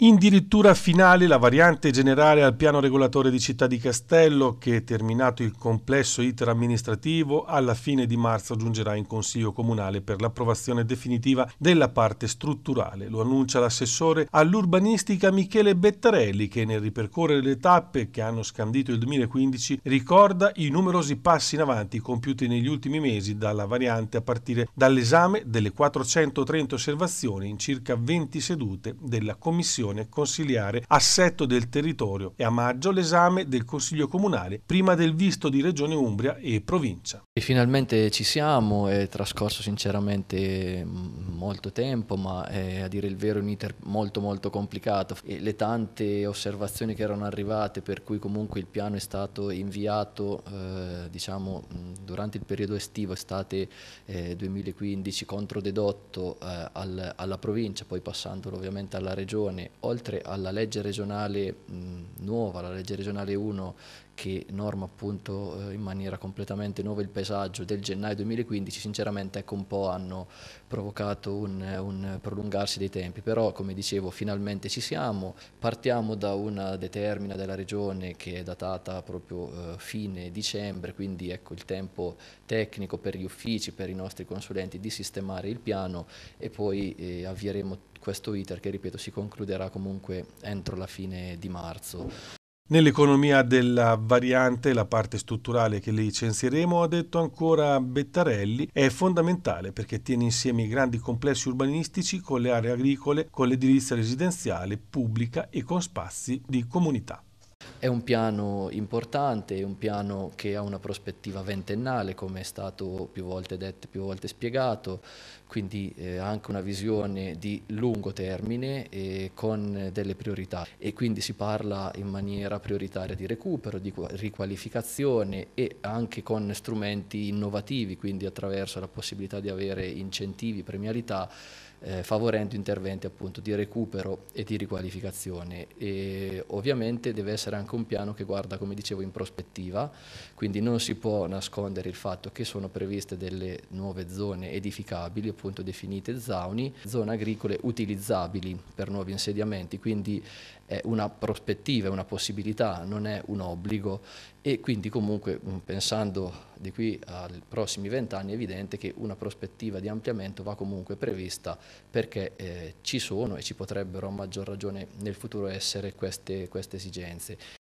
Addirittura finale la variante generale al piano regolatore di Città di Castello che, terminato il complesso iter amministrativo, alla fine di marzo giungerà in Consiglio Comunale per l'approvazione definitiva della parte strutturale. Lo annuncia l'assessore all'urbanistica Michele Bettarelli che nel ripercorrere le tappe che hanno scandito il 2015 ricorda i numerosi passi in avanti compiuti negli ultimi mesi dalla variante a partire dall'esame delle 430 osservazioni in circa 20 sedute della Commissione Commissione Consiliare Assetto del Territorio e a maggio l'esame del Consiglio Comunale prima del visto di Regione Umbria e Provincia. E finalmente ci siamo, è trascorso sinceramente molto tempo, ma è a dire il vero un iter molto molto complicato. E le tante osservazioni che erano arrivate, per cui comunque il piano è stato inviato eh, diciamo, durante il periodo estivo, estate eh, 2015, controdedotto eh, al, alla provincia, poi passandolo ovviamente alla regione oltre alla legge regionale mh, nuova, la legge regionale 1 che norma appunto eh, in maniera completamente nuova il paesaggio del gennaio 2015, sinceramente ecco un po' hanno provocato un, un, prolungarsi dei tempi, però come dicevo finalmente ci siamo, partiamo da una determina della regione che è datata proprio eh, fine dicembre, quindi ecco il tempo tecnico per gli uffici, per i nostri consulenti di sistemare il piano e poi eh, avvieremo questo iter che ripeto si concluderà comunque entro la fine di marzo. Nell'economia della variante, la parte strutturale che licenzieremo, ha detto ancora Bettarelli, è fondamentale perché tiene insieme i grandi complessi urbanistici con le aree agricole, con l'edilizia residenziale, pubblica e con spazi di comunità. È un piano importante, è un piano che ha una prospettiva ventennale, come è stato più volte detto, più volte spiegato, quindi eh, anche una visione di lungo termine e con delle priorità. E quindi si parla in maniera prioritaria di recupero, di riqualificazione e anche con strumenti innovativi, quindi attraverso la possibilità di avere incentivi, premialità eh, favorendo interventi appunto di recupero e di riqualificazione e ovviamente deve essere anche un piano che guarda come dicevo in prospettiva. Quindi non si può nascondere il fatto che sono previste delle nuove zone edificabili appunto definite zauni zone agricole utilizzabili per nuovi insediamenti. Quindi è una prospettiva, è una possibilità, non è un obbligo. E quindi comunque mm, pensando di qui ai prossimi vent'anni è evidente che una prospettiva di ampliamento va comunque prevista perché eh, ci sono e ci potrebbero a maggior ragione nel futuro essere queste, queste esigenze